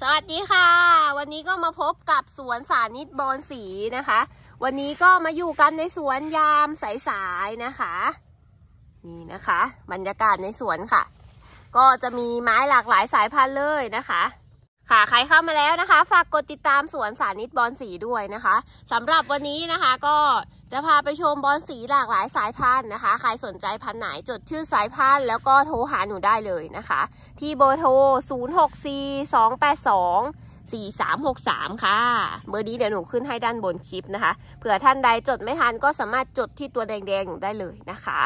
สวัสดีค่ะ วันนี้ก็มาพบกับสวนสานิตบอนสีนะคะ วันนี้ก็มาอยู่กันในสวนยามสายๆนะคะ นี่นะคะ บรรยากาศในสวนค่ะ ก็จะมีไม้หลากหลายสายพันธุ์เลยนะคะ ค่ะใครเข้ามาแล้วนะคะ ฝากกดติดตามสวนสานิตบอนสีด้วยนะคะสำหรับวันนี้นะคะก็จะพาไปชมบอนสีหลากหลายสายพันธุ์นะคะ ใครสนใจพันธุ์ไหนจดชื่อสายพันธุ์แล้วก็โทรหาหนูได้เลยนะคะ ที่เบอร์โทร 0 6 4 2 8 2 4363 ค่ะ เบอร์นี้เดี๋ยวหนูขึ้นให้ด้านบนคลิปนะคะ เผื่อท่านใดจดไม่ทันก็สามารถจดที่ตัวแดงๆหนูได้เลยนะคะ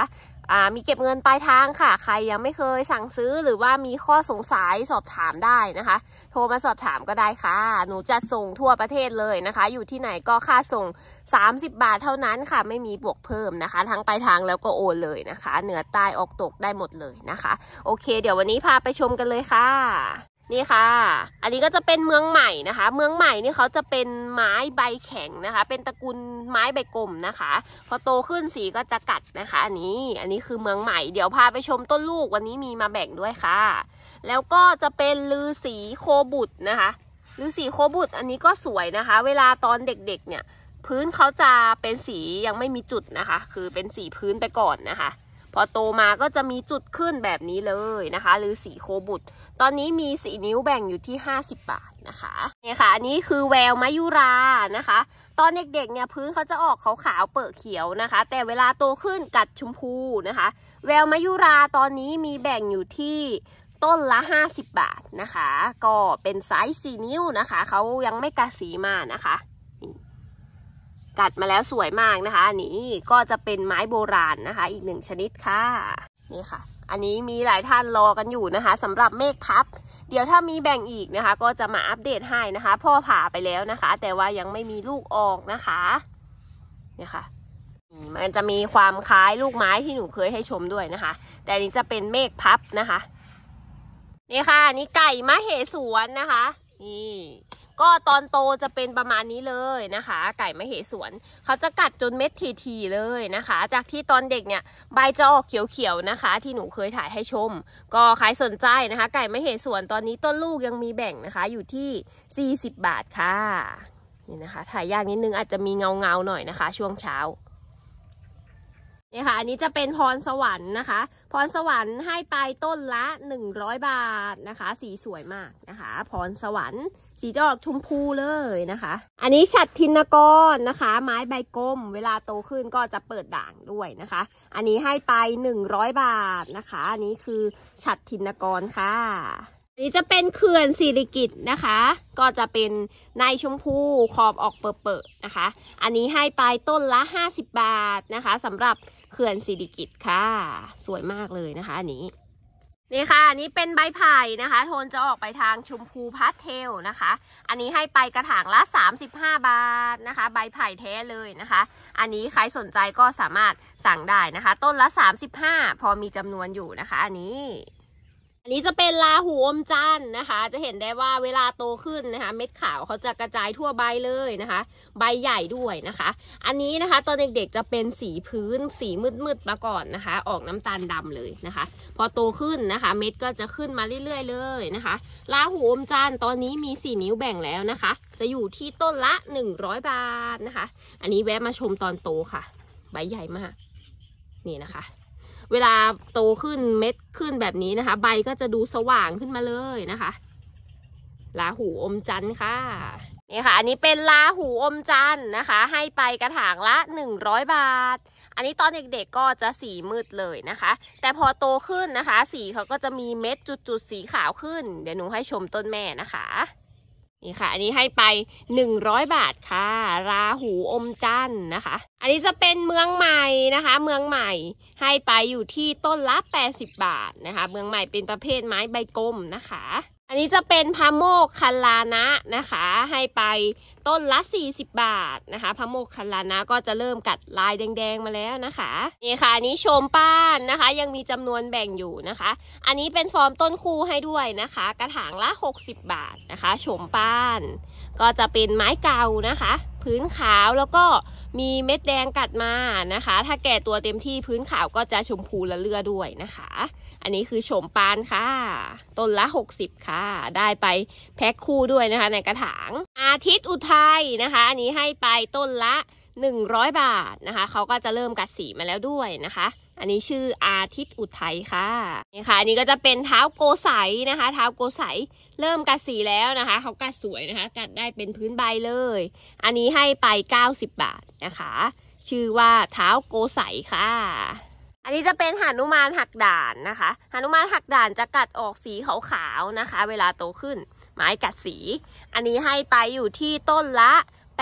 มีเก็บเงินปลายทางค่ะ ใครยังไม่เคยสั่งซื้อหรือว่ามีข้อสงสัยสอบถามได้นะคะ โทรมาสอบถามก็ได้ค่ะ หนูจะส่งทั่วประเทศเลยนะคะ อยู่ที่ไหนก็ค่าส่ง 30 บาทเท่านั้นค่ะ ไม่มีบวกเพิ่มนะคะ ทั้งปลายทางแล้วก็โอนเลยนะคะ เหนือใต้ออกตกได้หมดเลยนะคะ โอเค เดี๋ยววันนี้พาไปชมกันเลยค่ะ นี่ค่ะ อันนี้ก็จะเป็นเมืองใหม่นะคะ เมืองใหม่นี่เขาจะเป็นไม้ใบแข็งนะคะ เป็นตระกูลไม้ใบกลมนะคะ พอโตขึ้นสีก็จะกัดนะคะ อันนี้ อันนี้คือเมืองใหม่ เดี๋ยวพาไปชมต้นลูกวันนี้มีมาแบ่งด้วยค่ะ แล้วก็จะเป็นลือสีโคบุตรนะคะลือสีโคบุตรอันนี้ก็สวยนะคะ เวลาตอนเด็กๆเนี่ย พื้นเขาจะเป็นสียังไม่มีจุดนะคะ คือเป็นสีพื้นไปก่อนนะคะ พอโตมาก็จะมีจุดขึ้นแบบนี้เลยนะคะ หรือสีโคบุตร ตอนนี้มีสีนิ้วแบ่งอยู่ที่ 50 บาทนะคะเนี่ยค่ะ อันนี้คือแววมายุรานะคะ ตอนเด็กๆเนี่ยพื้นเขาจะออกขาวๆเปิดเขียวนะคะ แต่เวลาโตขึ้นกัดชมพูนะคะ แววมายุราตอนนี้มีแบ่งอยู่ที่ต้นละ 50 บาทนะคะ ก็เป็นไซส์สีนิ้วนะคะ เขายังไม่กัดสีมานะคะ กัดมาแล้วสวยมากนะคะอันนี้ก็จะเป็นไม้โบราณนะคะ อีกหนึ่งชนิดค่ะ นี่ค่ะ อันนี้มีหลายท่านรอกันอยู่นะคะสำหรับเมฆพับ เดี๋ยวถ้ามีแบ่งอีกนะคะ ก็จะมาอัปเดตให้นะคะ พ่อผ่าไปแล้วนะคะ แต่ว่ายังไม่มีลูกออกนะคะเนี่ยค่ะนี่มันจะมีความคล้ายลูกไม้ที่หนูเคยให้ชมด้วยนะคะ แต่นี้จะเป็นเมฆพับนะคะ นี่ค่ะนนี่ไก่มะเหสวนนะคะ นี่ ก็ตอนโตจะเป็นประมาณนี้เลยนะคะ ไก่มะเหสวน เขาจะกัดจนเม็ดทีๆเลยนะคะ จากที่ตอนเด็กเนี่ยใบจะออกเขียวๆนะคะ ที่หนูเคยถ่ายให้ชม ก็ใครสนใจนะคะ ไก่มะเหสวนตอนนี้ต้นลูกยังมีแบ่งนะคะ อยู่ที่ 40 บาทค่ะนี่นะคะถ่ายยากนิดนึงอาจจะมีเงาๆหน่อยนะคะ ช่วงเช้านี่ค่ะ อันนี้จะเป็นพรสวรรค์นะคะ พรสวรรค์ให้ไปต้นละ 100 บาทนะคะ สีสวยมากนะคะ พรสวรรค์ สีจะออกชมพูเลยนะคะ อันนี้ฉัดทินกรนะคะ ไม้ใบกลม เวลาโตขึ้นก็จะเปิดด่างด้วยนะคะ อันนี้ให้ไป 100 บาทนะคะ อันนี้คือฉัดทินกรค่ะอันนี้จะเป็นเขื่อนสิริกิตนะคะ ก็จะเป็นในชมพูขอบออกเปิดๆนะคะ อันนี้ให้ไปต้นละ 50 บาทนะคะสำหรับเขื่อนสิริกิติ์ค่ะ สวยมากเลยนะคะอันนี้ นี่ค่ะอันนี้เป็นใบไผ่นะคะ โทนจะออกไปทางชมพูพาสเทลนะคะ อันนี้ให้ไปกระถางละ 35 บาทนะคะ ใบไผ่แท้เลยนะคะ อันนี้ใครสนใจก็สามารถสั่งได้นะคะ ต้นละ 35 พอมีจำนวนอยู่นะคะ อันนี้ อันนี้จะเป็นราหูอมจันทร์นะคะ จะเห็นได้ว่าเวลาโตขึ้นนะคะ เม็ดขาวเขาจะกระจายทั่วใบเลยนะคะ ใบใหญ่ด้วยนะคะ อันนี้นะคะตอนเด็กๆจะเป็นสีพื้นสีมืดๆมาก่อนนะคะ ออกน้ำตาลดำเลยนะคะ พอโตขึ้นนะคะ เม็ดก็จะขึ้นมาเรื่อยๆเลยนะคะลาหูอมจันทร์ตอนนี้มีสี่นิ้วแบ่งแล้วนะคะ จะอยู่ที่ต้นละ100บาทนะคะ อันนี้แวะมาชมตอนโตค่ะ ใบใหญ่มาก นี่นะคะ เวลาโตขึ้นเม็ดขึ้นแบบนี้นะคะ ใบก็จะดูสว่างขึ้นมาเลยนะคะลาหูอมจันทร์ค่ะนี่ค่ะ อันนี้เป็นลาหูอมจันทร์นะคะ ให้ไปกระถางละ 100 บาท อันนี้ตอนเด็กๆก็จะสีมืดเลยนะคะ แต่พอโตขึ้นนะคะ สีเขาก็จะมีเม็ดจุดๆสีขาวขึ้น เดี๋ยวหนูให้ชมต้นแม่นะคะ นี่ค่ะ อันนี้ให้ไป 100 บาทค่ะ ราหูอมจันนะคะ อันนี้จะเป็นเมืองใหม่นะคะ เมืองใหม่ให้ไปอยู่ที่ต้นละ 80 บาทนะคะ เมืองใหม่เป็นประเภทไม้ใบกลมนะคะ อันนี้จะเป็นพะโมกคันลานะนะคะ ให้ไปต้นละ 40 บาทนะคะพะโมกคันลานะก็จะเริ่มกัดลายแดงๆมาแล้วนะคะนี่ค่ะอันนี้โชมป้านนะคะ ยังมีจำนวนแบ่งอยู่นะคะ อันนี้เป็นฟอร์มต้นคู่ให้ด้วยนะคะ กระถางละ 60 บาทนะคะ โชมป้าน ก็จะเป็นไม้เก่านะคะ พื้นขาวแล้วก็มีเม็ดแดงกัดมานะคะ ถ้าแก่ตัวเต็มที่พื้นขาวก็จะชมพูละเลือด้วยนะคะ อันนี้คือโฉมปานค่ะ ต้นละ 60 ค่ะ ได้ไปแพ็คคู่ด้วยนะคะ ในกระถาง อาทิตย์อุทัยนะคะ อันนี้ให้ไปต้นละ 100 บาทนะคะ เขาก็จะเริ่มกัดสีมาแล้วด้วยนะคะ อันนี้ชื่ออาทิตย์อุทัยค่ะนี่ค่ะอันนี้ก็จะเป็นเท้าโกไสนะคะ เท้าโกไสเริ่มกัดสีแล้วนะคะเขากัดสวยนะคะ กัดได้เป็นพื้นใบเลย อันนี้ให้ไป 90 บาทนะคะ ชื่อว่าเท้าโกไสค่ะ อันนี้จะเป็นหานุมานหักด่านนะคะหานุมานหักด่านจะกัดออกสีขาวๆนะคะ เวลาโตขึ้น ไม้กัดสี อันนี้ให้ไปอยู่ที่ต้นละ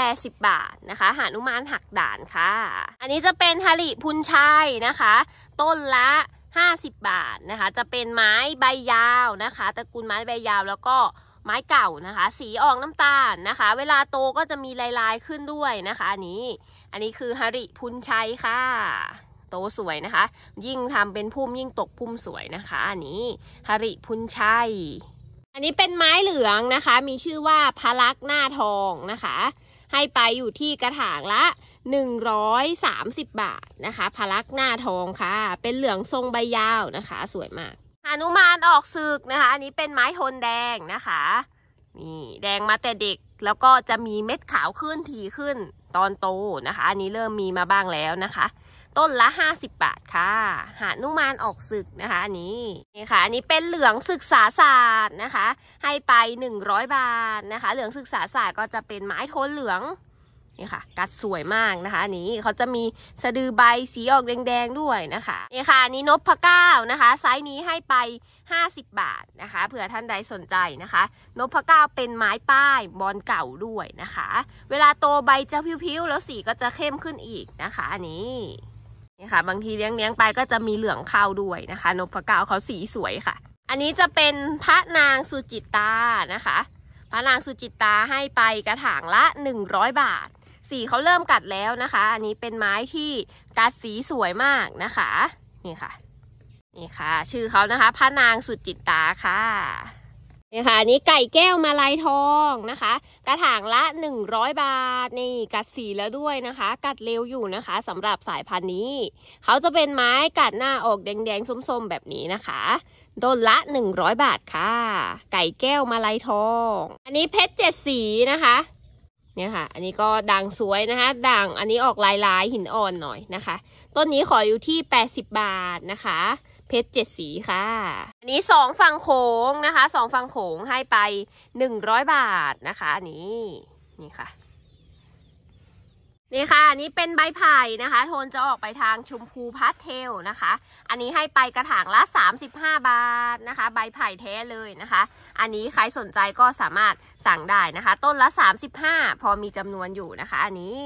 80 บาทนะคะหานุมานหักด่านค่ะ อันนี้จะเป็นฮาริพุนชัยนะคะ ต้นละ 50 บาทนะคะ จะเป็นไม้ใบยาวนะคะตระกูลไม้ใบยาวแล้วก็ไม้เก่านะคะ สีออกน้ำตาลนะคะ เวลาโตก็จะมีลายๆขึ้นด้วยนะคะอันนี้ อันนี้คือฮาริพุนชัยค่ะโตสวยนะคะ ยิ่งทำเป็นพุ่มยิ่งตกพุ่มสวยนะคะ อันนี้ฮาริพุนชัย อันนี้เป็นไม้เหลืองนะคะ มีชื่อว่าพลักหน้าทองนะคะ ให้ไปอยู่ที่กระถางละ 130 บาทนะคะพลักหน้าทองค่ะ เป็นเหลืองทรงใบยาวนะคะ สวยมากหนุมานออกศึกนะคะ อันนี้เป็นไม้ทนแดงนะคะ นี่แดงมาแต่เด็กแล้วก็จะมีเม็ดขาวขึ้นทีขึ้นตอนโตนะคะ อันนี้เริ่มมีมาบ้างแล้วนะคะ ต้นละ 50 บาทค่ะ หานุมานออกศึกนะคะอันนี้นี่ค่ะ อันนี้เป็นเหลืองศึกษาศาสตร์นะคะ ให้ไป 100 บาทนะคะ เหลืองศึกษาศาสตร์ก็จะเป็นไม้โทนเหลืองนี่ค่ะ กัดสวยมากนะคะอันนี้เขาจะมีสะดือใบสีออกแดงๆด้วยนะคะนี่ค่ะอันนี้นพพะก้านะคะไซส์นี้ให้ไป 50 บาทนะคะเผื่อท่านใดสนใจนะคะนพพะก้าเป็นไม้ป้ายบอลเก่าด้วยนะคะ เวลาโตใบจะพิ้วๆแล้วสีก็จะเข้มขึ้นอีกนะคะอันนี้ นี่ค่ะ บางทีเลี้ยงเลี้ยงไปก็จะมีเหลืองเข้าด้วยนะคะนพเก้าเขาสีสวยค่ะ อันนี้จะเป็นพระนางสุจิตตานะคะ พระนางสุจิตตาให้ไปกระถางละ 100 บาท สีเขาเริ่มกัดแล้วนะคะ อันนี้เป็นไม้ที่กัดสีสวยมากนะคะ นี่ค่ะ นี่ค่ะ ชื่อเขานะคะ พระนางสุจิตตาค่ะ นี่ค่ะนนี้ไก่แก้วมาลายทองนะคะ กระถางละ 100 บาทนี่กัดสีแล้วด้วยนะคะ กัดเร็วอยู่นะคะสำหรับสายพันธุ์นี้ เขาจะเป็นไม้กัดหน้าออกแดงๆส้มๆแบบนี้นะคะต้นละ 100 บาทค่ะ ไก่แก้วมาลายทอง อันนี้เพชรเจ็ดสีนะคะเนี่ยค่ะ อันนี้ก็ด่างสวยนะคะด่างอันนี้ออกลายลายหินอ่อนหน่อยนะคะ ต้นนี้ขออยู่ที่ 80 บาทนะคะ เพชรเจ็ดสีค่ะ อันนี้สองฝั่งโขงนะคะสองฝั่งโขงให้ไป100บาทนะคะอันนี้นี่ค่ะนี่ค่ะ อันนี้เป็นใบไผ่นะคะ โทนจะออกไปทางชมพูพาสเทลนะคะ อันนี้ให้ไปกระถางละ 35 บาทนะคะ ใบไผ่แท้เลยนะคะ อันนี้ใครสนใจก็สามารถสั่งได้นะคะ ต้นละ 35 พอมีจำนวนอยู่นะคะ อันนี้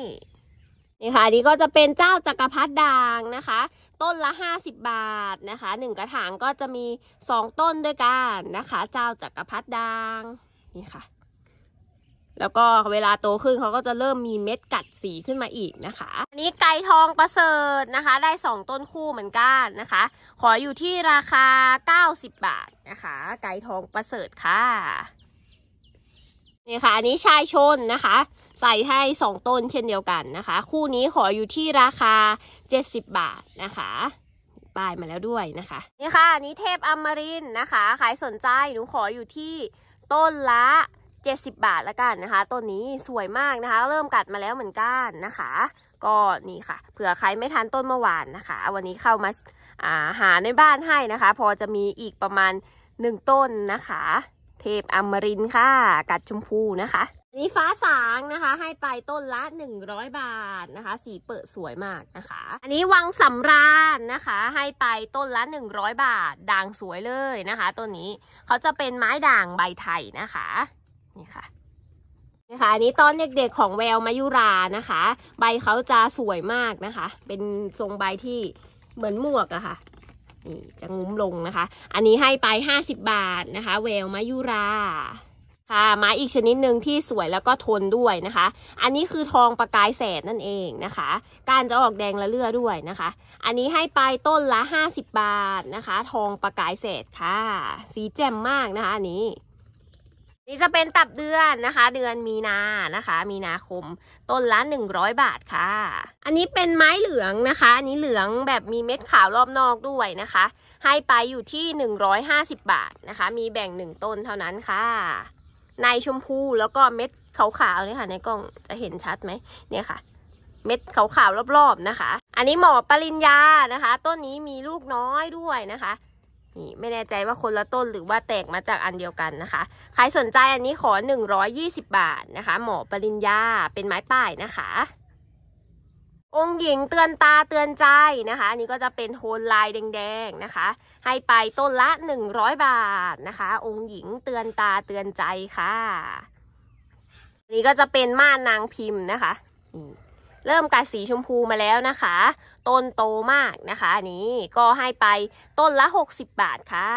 นี่ค่ะ อันนี้ก็จะเป็นเจ้าจักรพรรดิด่างนะคะ ต้นละ 50 บาทนะคะหนึ่งกระถางก็จะมี 2 ต้นด้วยกันนะคะ เจ้าจักรพรรดิด่างนี่ค่ะ แล้วก็เวลาโตขึ้นเขาก็จะเริ่มมีเม็ดกัดสีขึ้นมาอีกนะคะ อันนี้ไก่ทองประเสริฐนะคะ ได้ 2 ต้นคู่เหมือนกันนะคะ ขออยู่ที่ราคา 90 บาทนะคะ ไก่ทองประเสริฐค่ะนี่ค่ะอันนี้ชายชนนะคะ ใส่ให้ 2 ต้นเช่นเดียวกันนะคะ คู่นี้ขออยู่ที่ราคา70 บาทนะคะป้ายมาแล้วด้วยนะคะ นี่ค่ะอันนี้เทพอมรินนะคะใครสนใจหนูขออยู่ที่ต้นละ 70 บาทละกันนะคะต้นนี้สวยมากนะคะ เริ่มกัดมาแล้วเหมือนกันนะคะ ก็นี่ค่ะ เผื่อใครไม่ทันต้นเมื่อวานนะคะ วันนี้เข้ามาาหาในบ้านให้นะคะ พอจะมีอีกประมาณ 1 ต้นนะคะ เทพอมรินค่ะ กัดชมพูนะคะ นี้ฟ้าสางนะคะ ให้ไปต้นละ 100 บาทนะคะ สีเปิดสวยมากนะคะ อันนี้วังสำราญนะคะ ให้ไปต้นละ 100 บาท ด่างสวยเลยนะคะต้นนี้เขาจะเป็นไม้ด่างใบไทยนะคะนี่ค่ะนี่ค่ะอันนี้ตอนเด็กๆของแววมายุรานะคะ ใบเขาจะสวยมากนะคะ เป็นทรงใบที่เหมือนหมวกอะค่ะนี่จะงุ้มลงนะคะ อันนี้ให้ไป 50 บาทนะคะ แววมายุรา ค่ะไม้อีกชนิดหนึ่งที่สวยแล้วก็ทนด้วยนะคะ อันนี้คือทองประกายแสดนั่นเองนะคะ การจะออกแดงละเลือด้วยนะคะ อันนี้ให้ไปต้นละ 50 บาทนะคะ ทองประกายแสดค่ะ สีแจ่มมากนะคะอันนี้นี่จะเป็นตับเดือนนะคะ เดือนมีนานะคะ มีนาคมต้นละ100 บาทค่ะ อันนี้เป็นไม้เหลืองนะคะ อันนี้เหลืองแบบมีเม็ดขาวรอบนอกด้วยนะคะ ให้ไปอยู่ที่ 150 บาทนะคะ มีแบ่งหนึ่งต้นเท่านั้นค่ะ ในชมพูแล้วก็เม็ดขาวๆเนี่ยค่ะ ในกล้องจะเห็นชัดไหมเนี่ยค่ะ เม็ดขาวๆรอบๆนะคะ อันนี้หมอปริญญานะคะ ต้นนี้มีลูกน้อยด้วยนะคะนี่ไม่แน่ใจว่าคนละต้นหรือว่าแตกมาจากอันเดียวกันนะคะ ใครสนใจอันนี้ขอ 120 บาทนะคะ หมอปริญญาเป็นไม้ป้ายนะคะ องค์หญิงเตือนตาเตือนใจนะคะ อันนี้ก็จะเป็นโทนลายแดงๆนะคะ ให้ไปต้นละ 100 บาทนะคะ องค์หญิงเตือนตาเตือนใจค่ะอันนี้ก็จะเป็นม่านนางพิมพ์นะคะนี่เริ่มกัดสีชมพูมาแล้วนะคะ ต้นโตมากนะคะอันนี้ก็ให้ไปต้นละ 60 บาทค่ะ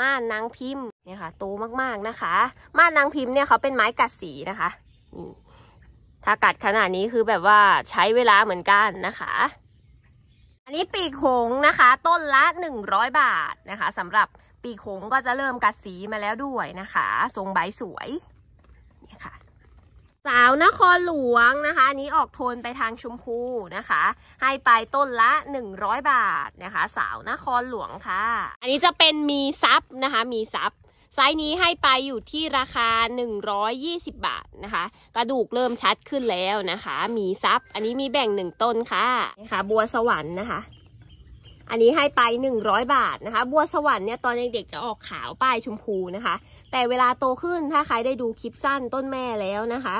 ม่านนางพิมพ์เนี่ยค่ะโตมากๆนะคะ ม่านนางพิมพ์เนี่ยเขาเป็นไม้กัดสีนะคะนี่ ถ้ากัดขนาดนี้คือแบบว่าใช้เวลาเหมือนกันนะคะ อันนี้ปีกหงนะคะ ต้นละ 100 บาทนะคะสำหรับปีกหงก็จะเริ่มกัดสีมาแล้วด้วยนะคะ ทรงใบสวยนี่ค่ะสาวนครหลวงนะคะอันนี้ออกโทนไปทางชมพูนะคะ ให้ไปต้นละ 100 บาทนะคะ สาวนครหลวงค่ะ อันนี้จะเป็นมีซับนะคะ มีซับ ไซส์นี้ให้ไปอยู่ที่ราคา 120 บาทนะคะ กระดูกเริ่มชัดขึ้นแล้วนะคะ มีซับ อันนี้มีแบ่งหนึ่งต้นค่ะนะคะ บัวสวรรค์นะคะ อันนี้ให้ไป 100 บาทนะคะ บัวสวรรค์เนี่ยตอนเด็กๆจะออกขาวป้ายชมพูนะคะ แต่เวลาโตขึ้นถ้าใครได้ดูคลิปสั้นต้นแม่แล้วนะคะ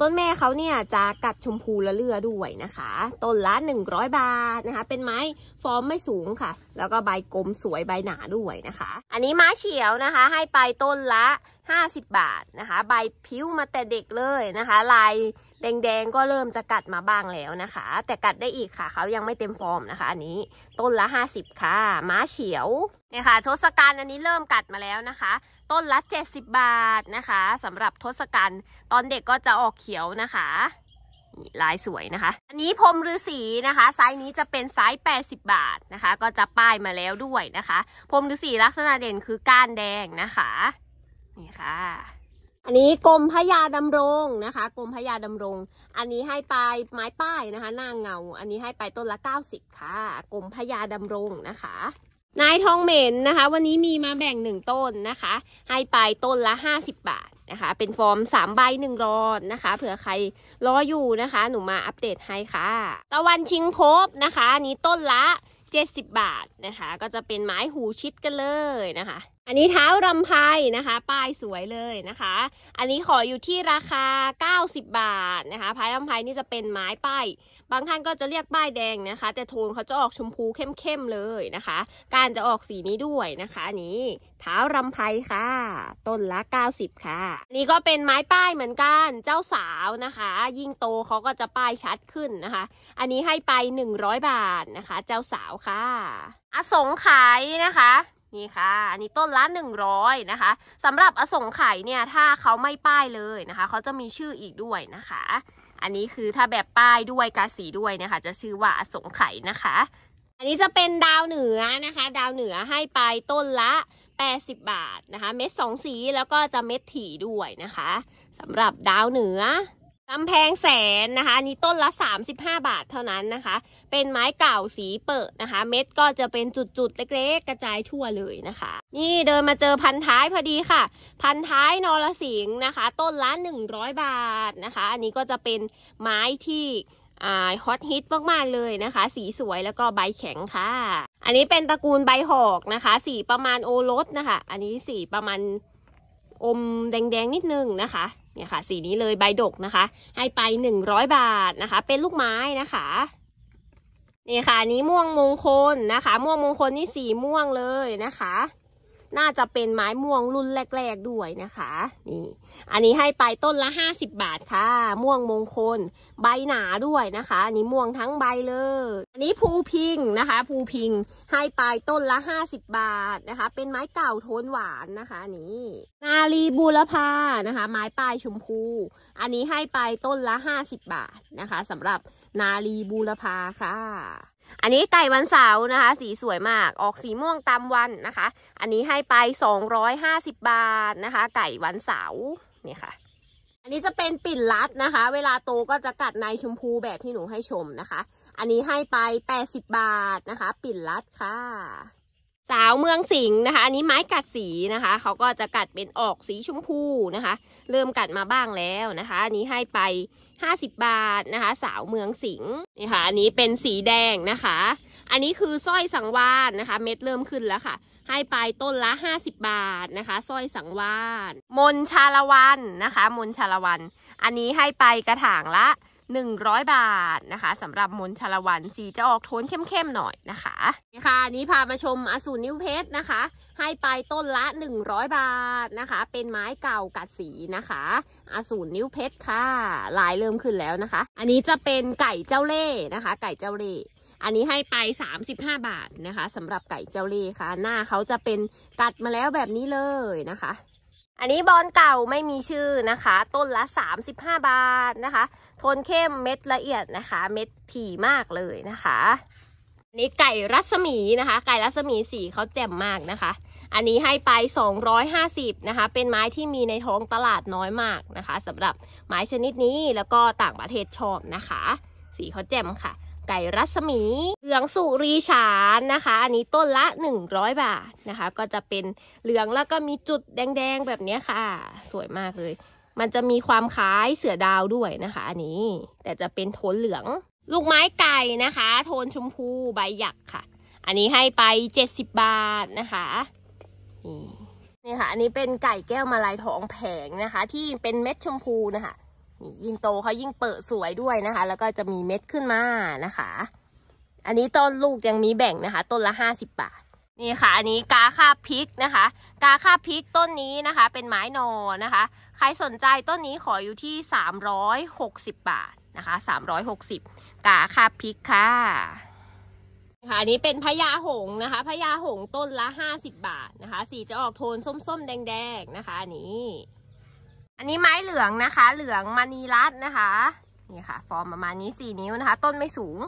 ต้นแม่เขาเนี่ยจะกัดชมพูละเลือด้วยนะคะ ต้นละ 100 บาทนะคะ เป็นไม้ฟอร์มไม่สูงค่ะ แล้วก็ใบกลมสวยใบหนาด้วยนะคะ อันนี้ม้าเฉียวนะคะ ให้ไปต้นละ 50 บาทนะคะ ใบพิ้วมาแต่เด็กเลยนะคะ ลาย แดงๆก็เริ่มจะกัดมาบ้างแล้วนะคะ แต่กัดได้อีกค่ะ เขายังไม่เต็มฟอร์มนะคะ อันนี้ต้นละ 50 ค่ะ ม้าเฉียวเนี่ยค่ะทศกัณฐ์อันนี้เริ่มกัดมาแล้วนะคะ ต้นละ 70 บาทนะคะสำหรับทศกัณฐ์ตอนเด็กก็จะออกเขียวนะคะลายสวยนะคะ อันนี้พรมฤาษีนะคะ ไซส์นี้จะเป็นไซส์ 80 บาทนะคะ ก็จะป้ายมาแล้วด้วยนะคะ พรมฤาษีลักษณะเด่นคือก้านแดงนะคะ นี่ค่ะ อันนี้กรมพญาดำรงนะคะกรมพญาดำรง อันนี้ให้ไปไม้ป้ายนะคะหน้าเงา อันนี้ให้ไปต้นละ 90 ค่ะกรมพญาดำรงนะคะนายทองเหม็นนะคะ วันนี้มีมาแบ่งหนึ่งต้นนะคะ ให้ไปต้นละ 50 บาทนะคะ เป็นฟอร์ม3ใบ1รอดนะคะเผื่อใครรออยู่นะคะ หนูมาอัปเดตให้ค่ะตะวันชิงพบนะคะอันนี้ต้นละ 70 บาทนะคะ ก็จะเป็นไม้หูชิดกันเลยนะคะ อันนี้เท้ารำไพนะคะ ป้ายสวยเลยนะคะ อันนี้ขออยู่ที่ราคา 90 บาทนะคะพายรำไพนี่จะเป็นไม้ป้าย บางท่านก็จะเรียกป้ายแดงนะคะ แต่โทนเขาจะออกชมพูเข้มๆเลยนะคะ การจะออกสีนี้ด้วยนะคะนี้เท้ารำไพค่ะ ต้นละ 90 ค่ะนนี้ก็เป็นไม้ป้ายเหมือนกันเจ้าสาวนะคะ ยิ่งโตเขาก็จะป้ายชัดขึ้นนะคะ อันนี้ให้ไป 100 บาทนะคะ เจ้าสาวค่ะอสงไขยนะคะนี่ค่ะ อันนี้ต้นละ100นะคะสำหรับอสงไขยเนี่ย ถ้าเขาไม่ป้ายเลยนะคะ เขาจะมีชื่ออีกด้วยนะคะ อันนี้คือถ้าแบบป้ายด้วยกาสีด้วยนะคะ จะชื่อว่าอสงไขยนะคะ อันนี้จะเป็นดาวเหนือนะคะ ดาวเหนือให้ไปต้นละ80 บาทนะคะ เม็ดสองสีแล้วก็จะเม็ดถี่ด้วยนะคะสำหรับดาวเหนือ กำแพงแสนนะคะอันนี้ต้นละ 35 บาทเท่านั้นนะคะ เป็นไม้เก่าสีเปิดนะคะ เม็ดก็จะเป็นจุดๆ เล็กๆ กระจายทั่วเลยนะคะ นี่เดินมาเจอพันท้ายพอดีค่ะ พันท้ายนรสิงห์นะคะ ต้นละ 100 บาทนะคะ อันนี้ก็จะเป็นไม้ที่ฮอตฮิตมากๆเลยนะคะ สีสวยแล้วก็ใบแข็งค่ะ อันนี้เป็นตระกูลใบหอกนะคะ สีประมาณโอรสนะคะ อันนี้สีประมาณอมแดงๆนิดนึงนะคะเนี่ยค่ะสีนี้เลยใบดกนะคะ ให้ไปหนึ่งร้อยบาทนะคะ เป็นลูกไม้นะคะนี่ค่ะนี้ม่วงมงคลนะคะ ม่วงมงคลนี่สีม่วงเลยนะคะ น่าจะเป็นไม้ม่วงรุ่นแรก ๆด้วยนะคะ นี่ อันนี้ให้ไปต้นละห้าสิบบาทค่ะ ม่วงมงคล ใบหนาด้วยนะคะ อันนี้ม่วงทั้งใบเลย อันนี้ภูพิงนะคะ ภูพิงให้ไปต้นละห้าสิบบาทนะคะ เป็นไม้เก่าโทนหวานนะคะ นี่ นาลีบูรพานะคะ ไม้ปลายชมพู อันนี้ให้ไปต้นละห้าสิบบาทนะคะสำหรับนาลีบูรพาค่ะ อันนี้ไก่วันเสาร์นะคะ สีสวยมาก ออกสีม่วงตามวันนะคะ อันนี้ให้ไป 250 บาทนะคะ ไก่วันเสาร์นี่ค่ะ อันนี้จะเป็นปิ่นลัดนะคะ เวลาโตก็จะกัดในชมพูแบบที่หนูให้ชมนะคะ อันนี้ให้ไป 80 บาทนะคะ ปิ่นลัดค่ะ สาวเมืองสิงห์นะคะ อันนี้ไม้กัดสีนะคะเขาก็จะกัดเป็นออกสีชมพูนะคะ เริ่มกัดมาบ้างแล้วนะคะ อันนี้ให้ไป 50 บาทนะคะ สาวเมืองสิงห์นี่ค่ะ อันนี้เป็นสีแดงนะคะ อันนี้คือสร้อยสังวานนะคะ เม็ดเริ่มขึ้นแล้วค่ะ ให้ไปต้นละ 50 บาทนะคะสร้อยสังวาน มนชาละวันนะคะ มนชาละวัน อันนี้ให้ไปกระถางละ 100 บาทนะคะสำหรับมนชาละวันสีจะออกโทนเข้มๆหน่อยนะคะนี่ค่ะนี้พามาชมอสูรนิ้วเพชรนะคะ ให้ไปต้นละ 100 บาทนะคะ เป็นไม้เก่ากัดสีนะคะอสูรนิ้วเพชรค่ะ ลายเริ่มขึ้นแล้วนะคะ อันนี้จะเป็นไก่เจ้าเล่นะคะ ไก่เจ้าเล่อันนี้ให้ไป 35 บาทนะคะสำหรับไก่เจ้าเล่ค่ะ หน้าเขาจะเป็นกัดมาแล้วแบบนี้เลยนะคะอันนี้บอลเก่าไม่มีชื่อนะคะ ต้นละ 35 บาทนะคะ โทนเข้มเม็ดละเอียดนะคะ เม็ดถี่มากเลยนะคะอันนี้ไก่รัศมีนะคะ ไก่รัศมีสีเขาแจ่มมากนะคะ อันนี้ให้ไป 250นะคะ เป็นไม้ที่มีในท้องตลาดน้อยมากนะคะสำหรับไม้ชนิดนี้แล้วก็ต่างประเทศชอบนะคะ สีเขาแจ่มค่ะไก่รัศมีเหลืองสุรีฉานนะคะ อันนี้ต้นละ 100 บาทนะคะ ก็จะเป็นเหลืองแล้วก็มีจุดแดงๆแบบนี้ค่ะ สวยมากเลย มันจะมีความคล้ายเสือดาวด้วยนะคะ อันนี้ แต่จะเป็นโทนเหลือง ลูกไม้ไก่นะคะ โทนชมพูใบหยักค่ะ อันนี้ให้ไป 70 บาทนะคะนี่นี่ค่ะ อันนี้เป็นไก่แก้วมาลายทองแผงนะคะ ที่เป็นเม็ดชมพูนะคะนี่ยิ่งโตเขายิ่งเปิดสวยด้วยนะคะ แล้วก็จะมีเม็ดขึ้นมานะคะ อันนี้ต้นลูกยังมีแบ่งนะคะ ต้นละ50บาท นี่ค่ะ อันนี้กาคาพริกนะคะ กาคาพริกต้นนี้นะคะ เป็นไม้นอนะคะ ใครสนใจต้นนี้ขออยู่ที่ 360 บาทนะคะ360 กาคาพริกค่ะค่ะอันนี้เป็นพญาหงนะคะพญาหงต้นละ 50 บาทนะคะ สีจะออกโทนส้มๆ แดงๆนะคะอันนี้ อันนี้ไม้เหลืองนะคะ เหลืองมณีรัตน์นะคะนี่ค่ะ ฟอร์มประมาณนี้ 4 นิ้วนะคะ ต้นไม่สูง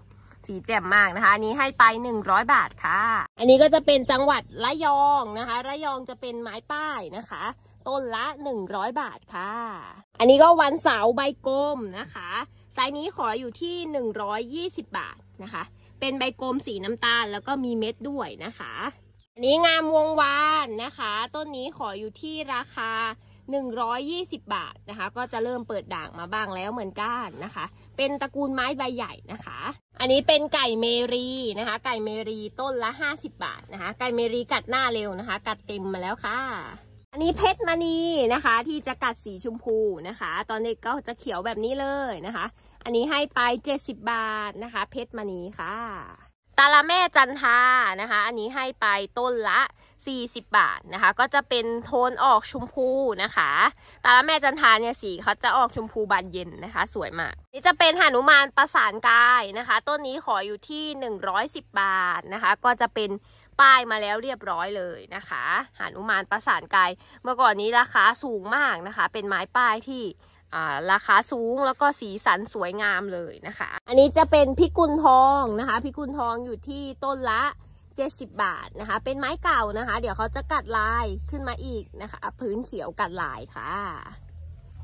สีแจ่มมากนะคะ อันนี้ให้ไป 100 บาทค่ะ อันนี้ก็จะเป็นจังหวัดระยองนะคะ ระยองจะเป็นไม้ป้ายนะคะ ต้นละ 100 บาทค่ะ อันนี้ก็วันเสาร์ใบกลมนะคะไซส์นี้ขออยู่ที่ 120 บาทนะคะ เป็นใบกลมสีน้ำตาลแล้วก็มีเม็ดด้วยนะคะ อันนี้งามวงวานนะคะ ต้นนี้ขออยู่ที่ราคา 120 บาทนะคะ ก็จะเริ่มเปิดด่างมาบ้างแล้วเหมือนกันนะคะ เป็นตระกูลไม้ใบใหญ่นะคะ อันนี้เป็นไก่เมรีนะคะ ไก่เมรีต้นละ 50 บาทนะคะ ไก่เมรีกัดหน้าเร็วนะคะ กัดเต็มมาแล้วค่ะ อันนี้เพชรมณีนะคะ ที่จะกัดสีชมพูนะคะ ตอนเด็กก็จะเขียวแบบนี้เลยนะคะ อันนี้ให้ไป 70 บาทนะคะ เพชรมณีค่ะตาละแม่จันทานะคะ อันนี้ให้ไปต้นละ 40 บาทนะคะ ก็จะเป็นโทนออกชมพูนะคะตาละแม่จันทาเนี่ยสีเขาจะออกชมพูบานเย็นนะคะ สวยมาก นี่จะเป็นหานุมานประสานกายนะคะ ต้นนี้ขออยู่ที่ 110 บาทนะคะ ก็จะเป็นป้ายมาแล้วเรียบร้อยเลยนะคะหานุมานประสานกาย เมื่อก่อนนี้ราคาสูงมากนะคะ เป็นไม้ป้ายที่ราคาสูงแล้วก็สีสันสวยงามเลยนะคะ อันนี้จะเป็นพิกุลทองนะคะ พิกุลทองอยู่ที่ต้นละ 70 บาทนะคะ เป็นไม้เก่านะคะ เดี๋ยวเขาจะกัดลายขึ้นมาอีกนะคะพื้นเขียวกัดลายค่ะ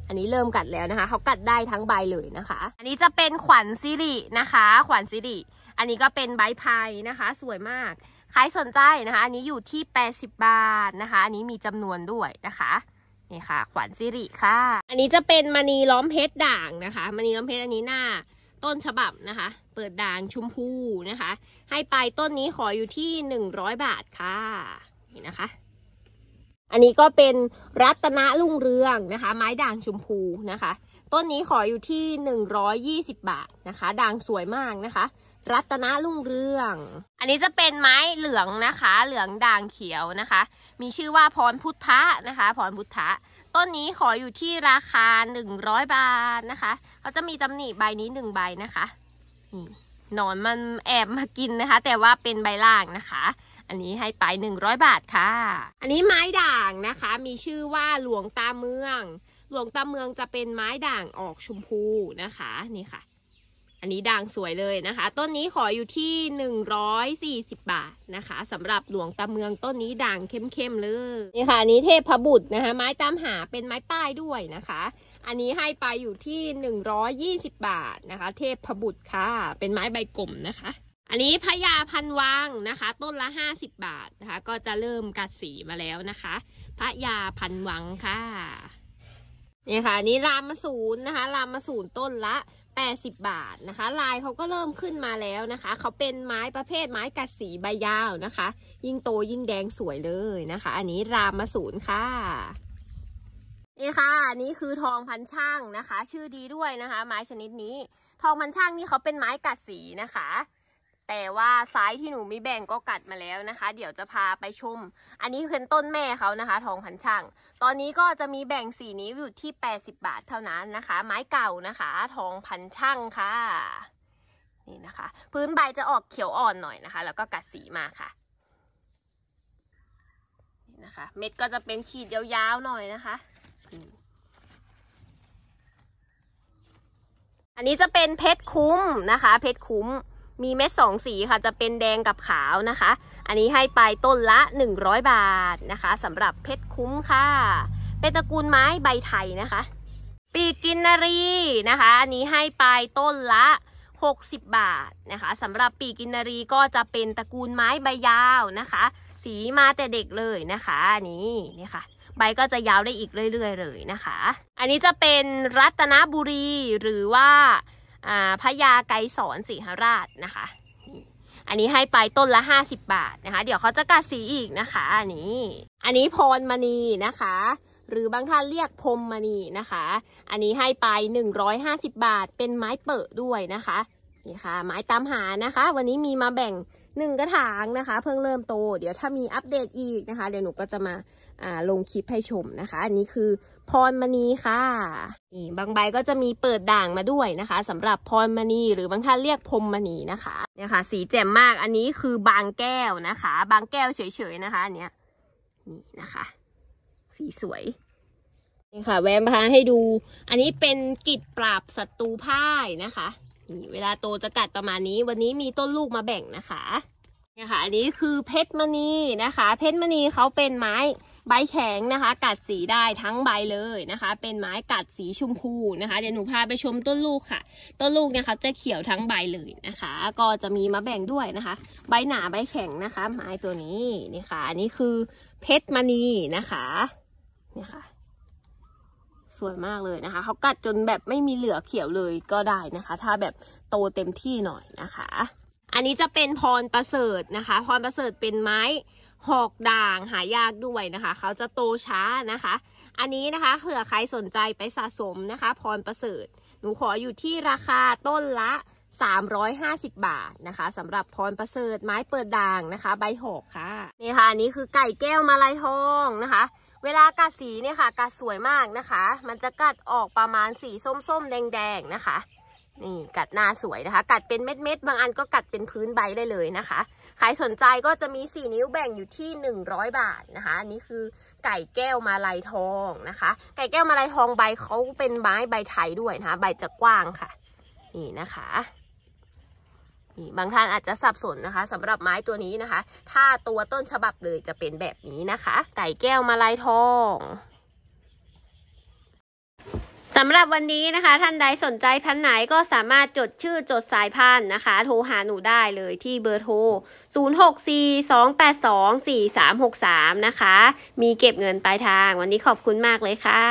อันนี้เริ่มกัดแล้วนะคะ เขากัดได้ทั้งใบเลยนะคะ อันนี้จะเป็นขวัญซิรินะคะ ขวัญซิริ อันนี้ก็เป็นใบพายนะคะ สวยมากใครสนใจนะคะ อันนี้อยู่ที่ 80 บาทนะคะ อันนี้มีจำนวนด้วยนะคะนี่ค่ะ ขวัญซิริค่ะ อันนี้จะเป็นมณีล้อมเพชรด่างนะคะมณีล้อมเพชรอันนี้หน้า ต้นฉบับนะคะ เปิดด่างชมพูนะคะ ให้ไปต้นนี้ขออยู่ที่หนึ่งร้อยบาทค่ะ นี่นะคะ อันนี้ก็เป็นรัตนรุ่งเรืองนะคะ ไม้ด่างชมพูนะคะ ต้นนี้ขออยู่ที่หนึ่งร้อยยี่สิบบาทนะคะ ด่างสวยมากนะคะ รัตนรุ่งเรือง อันนี้จะเป็นไม้เหลืองนะคะ เหลืองด่างเขียวนะคะ มีชื่อว่าพรพุทธะนะคะ พรพุทธะ ต้นนี้ขออยู่ที่ราคา 100 บาทนะคะเขาจะมีตำหนิใบนี้หนึ่งใบนะคะนี่หนอนมันแอบมากินนะคะ แต่ว่าเป็นใบล่างนะคะ อันนี้ให้ไป 100 บาทค่ะ อันนี้ไม้ด่างนะคะ มีชื่อว่าหลวงตาเมือง หลวงตาเมืองจะเป็นไม้ด่างออกชมพูนะคะ นี่ค่ะ อันนี้ด่างสวยเลยนะคะ ต้นนี้ขออยู่ที่ 140 บาทนะคะสำหรับหลวงตาเมืองต้นนี้ด่างเข้มๆเลยนี่ค่ะนนี้เทพบุตรนะคะ ไม้ตามหาเป็นไม้ป้ายด้วยนะคะ อันนี้ให้ไปอยู่ที่ 120 บาทนะคะ เทพบุตรค่ะ เป็นไม้ใบกลมนะคะ อันนี้พญาพันวังนะคะ ต้นละ 50 บาทนะคะ ก็จะเริ่มกัดสีมาแล้วนะคะพญาพันวังค่ะ นี่ค่ะนี้รามมาสูนนะคะ รามมาสูนต้นละ 80 บาทนะคะ ลายเขาก็เริ่มขึ้นมาแล้วนะคะ เขาเป็นไม้ประเภทไม้กัดสีใบยาวนะคะ ยิ่งโตยิ่งแดงสวยเลยนะคะ อันนี้รามมาสูนค่ะนี่ค่ะอันนี้คือทองพันช่างนะคะ ชื่อดีด้วยนะคะ ไม้ชนิดนี้ ทองพันช่างนี่เขาเป็นไม้กัดสีนะคะ แต่ว่าไซส์ที่หนูมีแบ่งก็กัดมาแล้วนะคะ เดี๋ยวจะพาไปชม อันนี้เป็นต้นแม่เขานะคะ ทองพันช่าง ตอนนี้ก็จะมีแบ่งสีนี้อยู่ที่ 80 บาทเท่านั้นนะคะ ไม้เก่านะคะ ทองพันช่างค่ะ นี่นะคะ พื้นใบจะออกเขียวอ่อนหน่อยนะคะ แล้วก็กัดสีมาค่ะนี่นะคะ เม็ดก็จะเป็นขีดยาวๆหน่อยนะคะอันนี้จะเป็นเพชรคุ้มนะคะ เพชรคุ้ม มีเม็ดสองสีค่ะจะเป็นแดงกับขาวนะคะ อันนี้ให้ไปต้นละ 100 บาทนะคะสำหรับเพชรคุ้มค่ะ เป็นตระกูลไม้ใบไทยนะคะ ปีกกินนารีนะคะอันนี้ให้ไปต้นละ 60 บาทนะคะสำหรับปีกกินนารีก็จะเป็นตระกูลไม้ใบยาวนะคะ สีมาแต่เด็กเลยนะคะอันนี้นี่ค่ะใบก็จะยาวได้อีกเรื่อยๆเลยนะคะ อันนี้จะเป็นรัตนบุรีหรือว่า พญาไกรสอนสีหราชนะคะ อันนี้ให้ไปต้นละ 50 บาทนะคะ เดี๋ยวเขาจะกัดสีอีกนะคะ อันนี้ อันนี้พรมณีนะคะ หรือบางท่านเรียกพรมมณีนะคะ อันนี้ให้ไป 150 บาท เป็นไม้เปิดด้วยนะคะ นี่ค่ะ ไม้ตามหานะคะ วันนี้มีมาแบ่งหนึ่งกระถางนะคะ เพิ่งเริ่มโต เดี๋ยวถ้ามีอัปเดตอีกนะคะ เดี๋ยวหนูก็จะมาลงคลิปให้ชมนะคะ อันนี้คือ พรมณีค่ะนี่บางใบก็จะมีเปิดด่างมาด้วยนะคะสำหรับพรมณีหรือบางท่านเรียกพรมมณีนะคะเนี่ยค่ะ สีแจ่มมากอันนี้คือบางแก้วนะคะ บางแก้วเฉยๆนะคะอันเนี้ยนี่นะคะ สีสวยนี่ค่ะ แวมพาให้ดู อันนี้เป็นกิจปราบศัตรูพ่ายนะคะนี่เวลาโตจะกัดประมาณนี้ วันนี้มีต้นลูกมาแบ่งนะคะเนี่ยค่ะ อันนี้คือเพชรมณีนะคะ เพชรมณีเขาเป็นไม้ ใบแข็งนะคะ กัดสีได้ทั้งใบเลยนะคะ เป็นไม้กัดสีชมพูนะคะ เดี๋ยวหนูพาไปชมต้นลูกค่ะ ต้นลูกเนี่ยเขาจะเขียวทั้งใบเลยนะคะ ก็จะมีมาแบ่งด้วยนะคะ ใบหนาใบแข็งนะคะ ไม้ตัวนี้นี่ค่ะอันนี้คือเพชรมณีนะคะเนี่ยค่ะ สวยมากเลยนะคะเขากัดจนแบบไม่มีเหลือเขียวเลยก็ได้นะคะ ถ้าแบบโตเต็มที่หน่อยนะคะ อันนี้จะเป็นพรประเสริฐนะคะ พรประเสริฐเป็นไม้ หอกด่างหายากด้วยนะคะ เขาจะโตช้านะคะ อันนี้นะคะเผื่อใครสนใจไปสะสมนะคะ พรประเสริฐ หนูขออยู่ที่ราคาต้นละ 350 บาทนะคะสำหรับพรประเสริฐไม้เปิดด่างนะคะ ใบหอกค่ะนี่ค่ะอันนี้คือไก่แก้วมาลายทองนะคะ เวลากัดสีเนี่ยค่ะกัดสวยมากนะคะ มันจะกัดออกประมาณสีส้มๆ แดงๆนะคะ นี่กัดหน้าสวยนะคะ กัดเป็นเม็ดๆบางอันก็กัดเป็นพื้นใบได้เลยนะคะใครสนใจก็จะมี 4 นิ้วแบ่งอยู่ที่ 100 บาทนะคะอันนี้คือไก่แก้วมาลายทองนะคะ ไก่แก้วมาลายทองใบเขาเป็นไม้ใบไทยด้วยนะคะ ใบจะกว้างค่ะ นี่นะคะนี่บางท่านอาจจะสับสนนะคะสำหรับไม้ตัวนี้นะคะ ถ้าตัวต้นฉบับเลยจะเป็นแบบนี้นะคะ ไก่แก้วมาลายทอง สำหรับวันนี้นะคะ ท่านใดสนใจพันไหนก็สามารถจดชื่อจดสายพันธุ์นะคะ โทรหาหนูได้เลยที่เบอร์โทร 0642824363 นะคะ มีเก็บเงินปลายทางวันนี้ขอบคุณมากเลยค่ะ